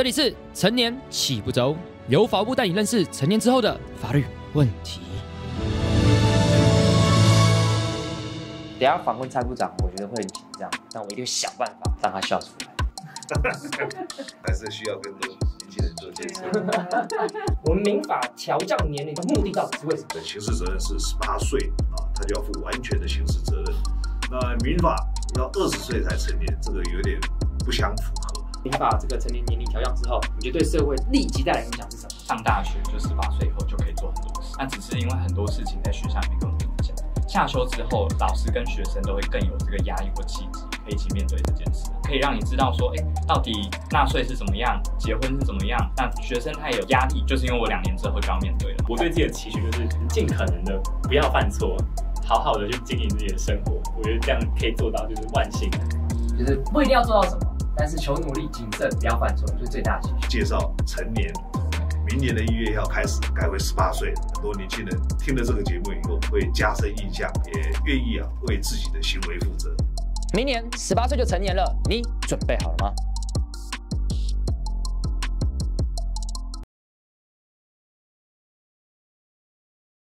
这里是成年起不走，由法务部带你认识成年之后的法律问题。等下访问蔡部长，我觉得会很紧张，但我一定会想办法让他笑出来。还是需要更多年轻人做建设。我们民法调降年龄的目的到底是为什么？对，刑事责任是十八岁啊，他就要负完全的刑事责任。那民法要二十岁才成年，这个有点不相符合。民法这个成年年龄调降之后，你觉得对社会立即带来影响是什么？上大学就十八岁以后就可以做很多事，那只是因为很多事情在学校里面根本没有讲。下修之后，老师跟学生都会更有这个压力或气质，可以一起面对这件事，可以让你知道说，哎，到底纳税是怎么样，结婚是怎么样。那学生他也有压力，就是因为我两年之后就要面对了。我对自己的期许就是尽可能的不要犯错，好好的去经营自己的生活。我觉得这样可以做到就是万幸。就是不一定要做到什么，但是求努力、谨慎，不要犯错，就是最大的期许。介绍成年，明年的一月要开始改为十八岁，很多年轻人听了这个节目以后会加深印象，也愿意啊为自己的行为负责。明年十八岁就成年了，你准备好了吗？